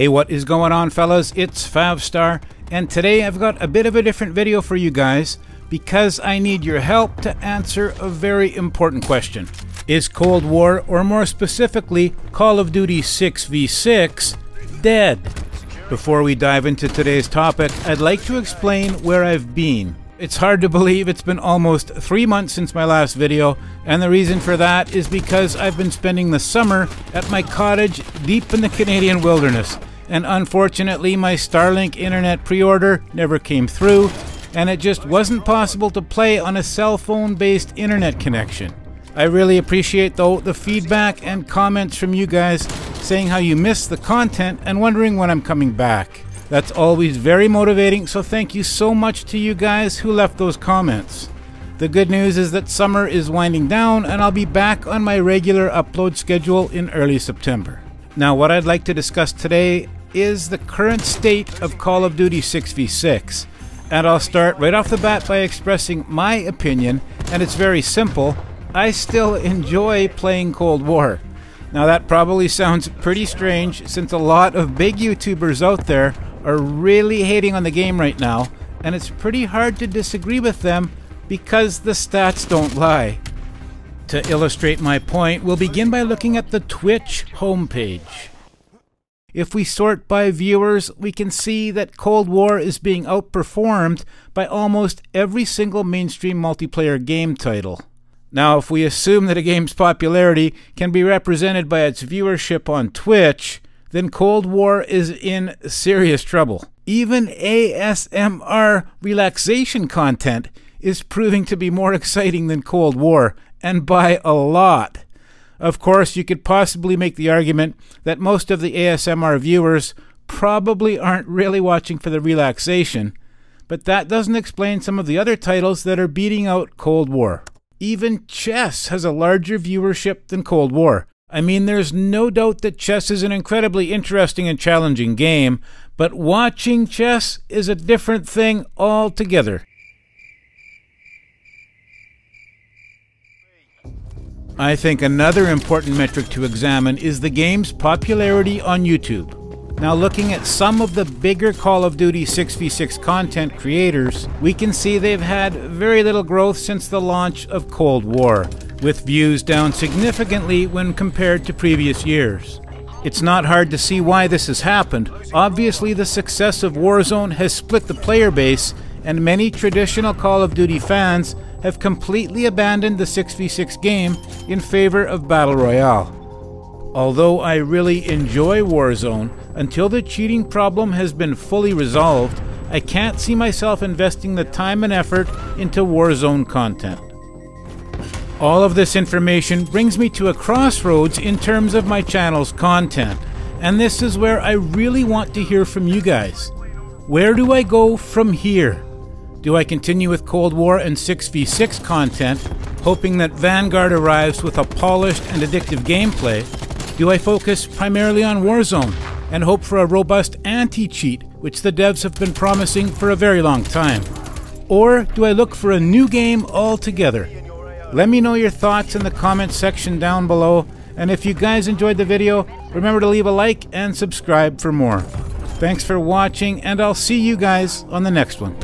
Hey, what is going on, fellas? It's Favstar, and today I've got a bit of a different video for you guys because I need your help to answer a very important question. Is Cold War, or more specifically, Call of Duty 6v6, dead? Before we dive into today's topic, I'd like to explain where I've been. It's hard to believe it's been almost three months since my last video, and the reason for that is because I've been spending the summer at my cottage deep in the Canadian wilderness. And unfortunately, my Starlink internet pre order never came through, and it just wasn't possible to play on a cell phone based internet connection. I really appreciate, though, the feedback and comments from you guys saying how you miss the content and wondering when I'm coming back. That's always very motivating, so thank you so much to you guys who left those comments. The good news is that summer is winding down and I'll be back on my regular upload schedule in early September. Now, what I'd like to discuss today is the current state of Call of Duty 6v6. And I'll start right off the bat by expressing my opinion, and it's very simple. I still enjoy playing Cold War. Now, that probably sounds pretty strange since a lot of big YouTubers out there are really hating on the game right now, and it's pretty hard to disagree with them because the stats don't lie. To illustrate my point, we'll begin by looking at the Twitch homepage. If we sort by viewers, we can see that Cold War is being outperformed by almost every single mainstream multiplayer game title. Now, if we assume that a game's popularity can be represented by its viewership on Twitch, then Cold War is in serious trouble. Even ASMR relaxation content is proving to be more exciting than Cold War, and by a lot. Of course, you could possibly make the argument that most of the ASMR viewers probably aren't really watching for the relaxation, but that doesn't explain some of the other titles that are beating out Cold War. Even chess has a larger viewership than Cold War, I mean, there's no doubt that chess is an incredibly interesting and challenging game, but watching chess is a different thing altogether. I think another important metric to examine is the game's popularity on YouTube. Now, looking at some of the bigger Call of Duty 6v6 content creators, we can see they've had very little growth since the launch of Cold War with views down significantly when compared to previous years. It's not hard to see why this has happened. Obviously, the success of Warzone has split the player base, and many traditional Call of Duty fans have completely abandoned the 6v6 game in favor of Battle Royale. Although I really enjoy Warzone, until the cheating problem has been fully resolved, I can't see myself investing the time and effort into Warzone content. All of this information brings me to a crossroads in terms of my channel's content, and this is where I really want to hear from you guys. Where do I go from here? Do I continue with Cold War and 6v6 content, hoping that Vanguard arrives with a polished and addictive gameplay? Do I focus primarily on Warzone and hope for a robust anti cheat, which the devs have been promising for a very long time? Or do I look for a new game altogether? Let me know your thoughts in the comments section down below. And if you guys enjoyed the video, remember to leave a like and subscribe for more. Thanks for watching, and I'll see you guys on the next one.